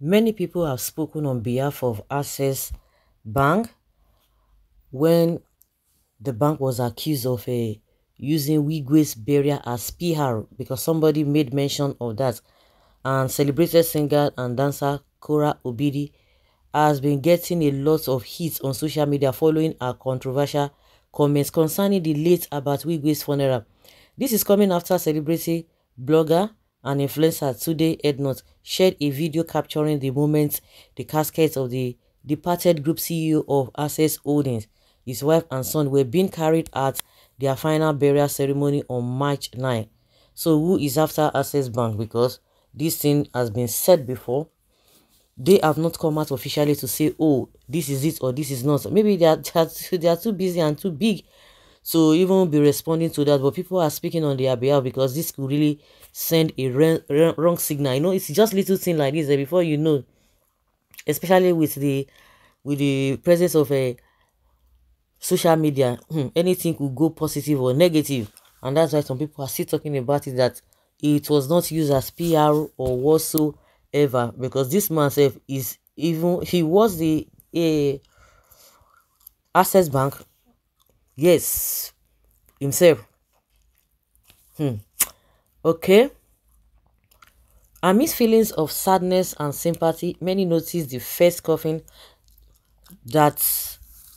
Many people have spoken on behalf of Access Bank when the bank was accused of uh, using Wigwe's burial as PR because somebody made mention of that. And celebrated singer and dancer Korra Obidi has been getting a lot of hits on social media following her controversial comments concerning the late about Wigwe's funeral. This is coming after celebrity blogger and influencer Tunde Ednut shared a video capturing the moment the casket of the departed group CEO of Access Holdings, his wife and son were being carried at their final burial ceremony on March 9. So who is after Access Bank? Because this thing has been said before. They have not come out officially to say, oh, this is it or this is not. Maybe they are, they are too busy and too big so even be responding to that but people are speaking on their behalf because this could really send a wrong signal. You know it's just little thing like this that before you know especially with the with the presence of a uh, social media hmm, anything could go positive or negative. And that's why some people are still talking about it that it was not used as pr or whatsoever because this man is even he was the uh, access bank Yes, himself. Hmm. Okay. Amidst feelings of sadness and sympathy, many noticed the first coffin that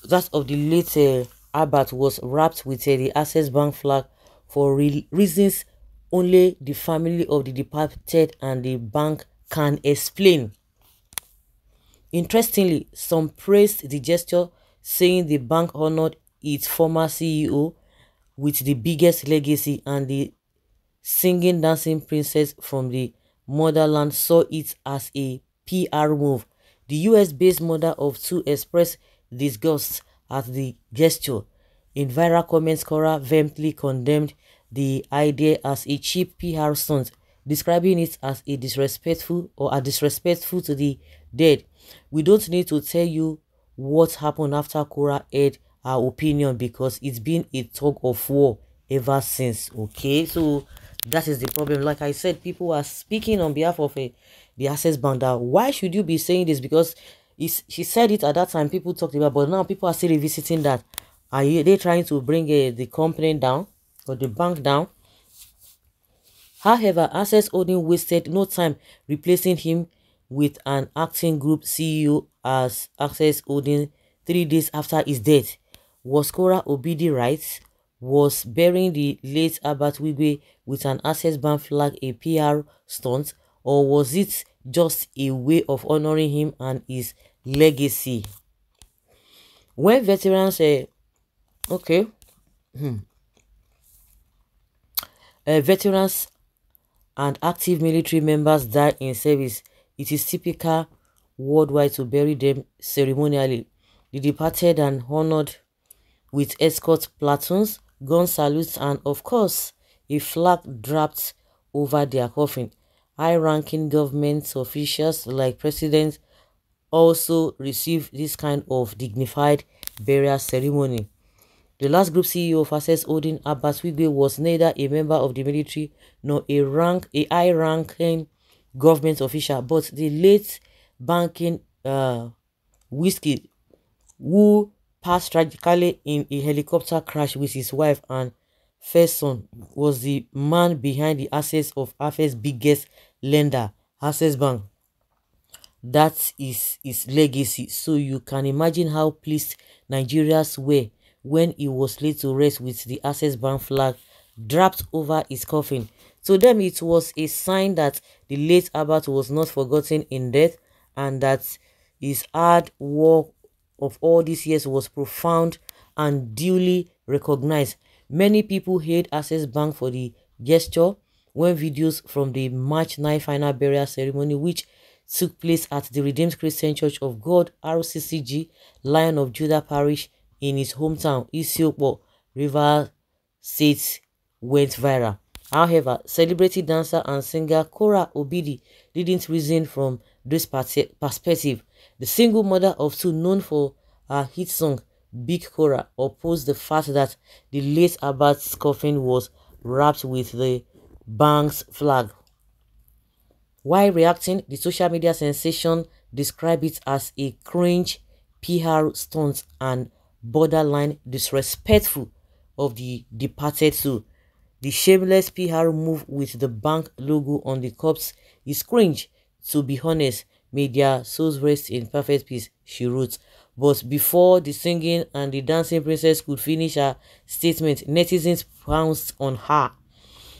that of the late uh, was wrapped with uh, the Access Bank flag for re reasons only the family of the departed and the bank can explain. Interestingly, some praised the gesture, saying the bank honored its former CEO with the biggest legacy and the singing dancing princess from the motherland saw it as a PR move. The US-based mother of two expressed disgust at the gesture. In viral comments, Korra vehemently condemned the idea as a cheap PR stunt, describing it as a disrespectful or a disrespectful to the dead. We don't need to tell you what happened after Korra aired our opinion because it's been a tug of war ever since okay? So that is the problem. Like i said people are speaking on behalf of a, eh, the access bank that why should you be saying this? Because she said it at that time people talked about but now people are still revisiting that. Are you, they trying to bring uh, the company down or the bank down? However access Holdings wasted no time replacing him with an acting group ceo as access Holdings three days after his death was Korra Obidi right? Was burying the late Herbert Wigwe with an access bank flag a PR stunt or was it just a way of honoring him and his legacy? When veterans say, uh, okay, hmm, uh, veterans and active military members die in service, it is typical worldwide to bury them ceremonially. The departed and honored with escort platoons, gun salutes, and of course, a flag draped over their coffin. High-ranking government officials like presidents also receive this kind of dignified burial ceremony. The last group CEO of Access Holdings Abbas Wigwe was neither a member of the military nor a rank a high-ranking government official, but the late banking uh, whiskey who passed tragically in a helicopter crash with his wife and first son was the man behind the assets of Af's biggest lender, Access Bank. That is his legacy. So you can imagine how pleased Nigerians were when he was laid to rest with the Access Bank flag draped over his coffin. To them, it was a sign that the late Herbert was not forgotten in death and that his hard work of all these years was profound and duly recognized. Many people hate Access Bank for the gesture when videos from the March 9 final burial ceremony which took place at the Redeemed Christian Church of God RCCG Lion of Judah Parish in his hometown Isiokpo River State went viral. However, celebrity dancer and singer Korra Obidi didn't reason from this perspective. The single mother of two known for her hit song Big Korra opposed the fact that the late Herbert's coffin was wrapped with the bank's flag. While reacting, the social media sensation described it as a cringe PR stunt and borderline disrespectful of the departed soul. The shameless PR move with the bank logo on the corpse is cringe. To be honest, their souls rest in perfect peace, she wrote. But before the singing and the dancing princess could finish her statement, netizens pounced on her.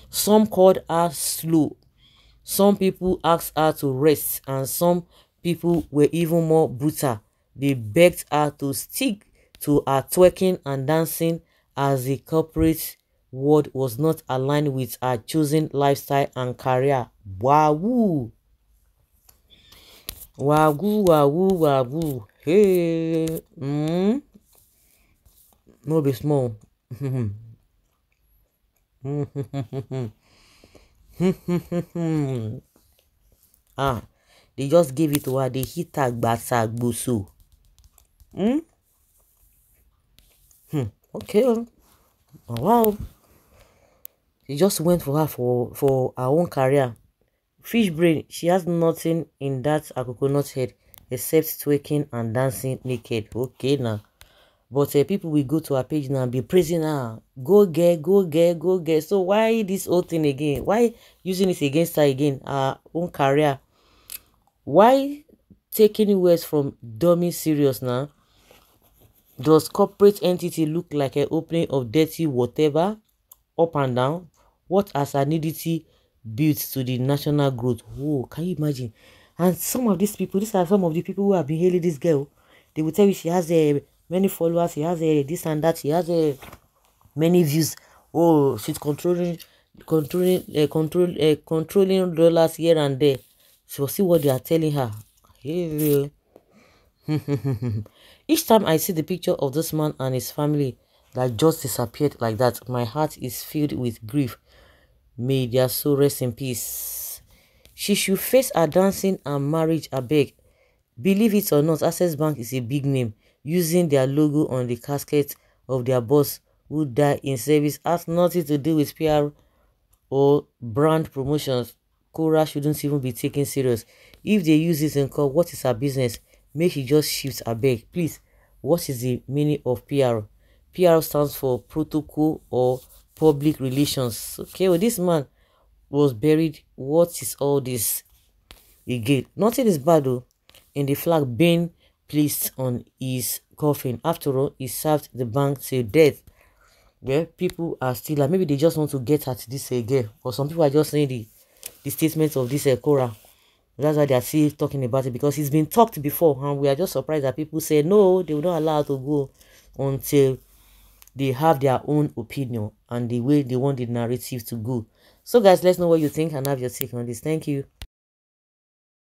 Some called her slow. Some people asked her to rest and some people were even more brutal. They begged her to stick to her twerking and dancing as the corporate world was not aligned with her chosen lifestyle and career. Wahoo! Wahoo, wahoo, wahoo. Hey! Mm. No be small. ah, they just gave it to her. They hit her gbasa gboso. Hmm? Hmm. Okay. Oh, wow. She just went for her for, for her own career. Fish brain, she has nothing in that a coconut head except twerking and dancing naked. Okay now. But uh, people will go to her page now and be praising her. Go get, go get, go get. So why this whole thing again? Why using it against her again? Her own career. Why taking words from dummy serious now? Does corporate entity look like an opening of dirty whatever? Up and down? what has nudity built to the national growth. Whoa can you imagine? And some of these people these are some of the people who have been hailing this girl. They will tell you she has a uh, many followers she has a uh, this and that she has a uh, many views. Oh she's controlling controlling uh, control uh, controlling dollars here and there. So see what they are telling her. Each time i see the picture of this man and his family that just disappeared like that my heart is filled with grief May their soul rest in peace. She should face her dancing and marriage abeg. Believe it or not, Access Bank is a big name. Using their logo on the casket of their boss who died in service has nothing to do with PR or brand promotions. Korra shouldn't even be taken serious. If they use it in court, what is her business? Make she just shift abeg. Please, what is the meaning of PR? PR stands for protocol or public relations. Okay, well, this man was buried. What is all this again? Nothing is bad though in the flag being placed on his coffin. After all, he served the bank till death. Where people are still like maybe they just want to get at this again, or some people are just saying the the statements of this uh. That's why they are still talking about it because it's been talked before, and we are just surprised that people say no, they will not allow to go until they have their own opinion and the way they want the narrative to go. So guys, let's know what you think and have your take on this. Thank you.